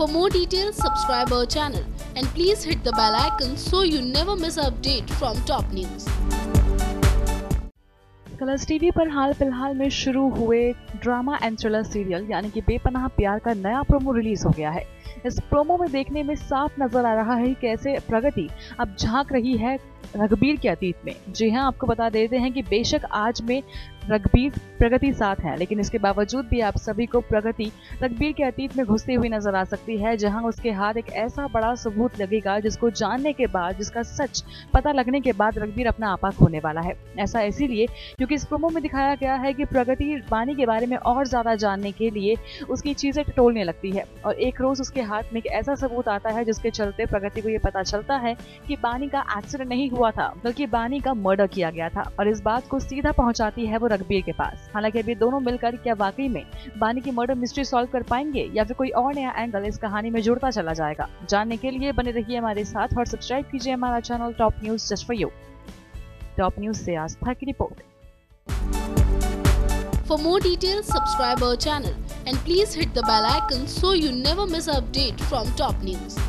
For more details, subscribe our channel and please hit the bell icon so you never miss an update from top news. Colors TV पर हाल फ़िलहाल में शुरू हुए drama and thriller serial यानी कि बेपनाह प्यार का नया प्रोमो रिलीज़ हो गया है इस प्रोमो में देखने में साफ़ नज़र आ रहा है कैसे प्रगति अब झाँक रही है रघबीर के अतीत में। जी हाँ आपको बता देते हैं कि बेशक आज में रघबीर प्रगति साथ है, लेकिन इसके बावजूद भी आप सभी को प्रगति रघबीर के अतीत में घुसती हुई नज़र आ सकती है, जहाँ उसके हाथ एक ऐसा बड़ा सबूत लगेगा जिसको जानने के बाद, जिसका सच पता लगने के बाद रघबीर अपना आपा खोने वाला है। ऐसा इसीलिए क्योंकि इस प्रोमो में दिखाया गया है कि प्रगति बानी के बारे में और ज़्यादा जानने के लिए उसकी चीज़ें टटोलने लगती है और एक रोज उसके हाथ में एक ऐसा सबूत आता है जिसके चलते प्रगति को ये पता चलता है कि बानी का एक्सीडेंट नहीं हुआ था बल्कि बानी का मर्डर किया गया था और इस बात को सीधा पहुंचाती है वो रघबीर के पास। हालाँकि अभी दोनों मिलकर क्या वाकई में बानी की मर्डर मिस्ट्री सॉल्व कर पाएँगे या फिर कोई और नया एंगल इस कहानी में जुड़ता चला जाएगा? जानने के लिए बने रहिए हमारे साथ और सब्सक्राइब कीजिए हमारा channel top news just for you top news से आस्था की report. For more details, subscribe our channel and please hit the bell icon so you never miss an update from top news.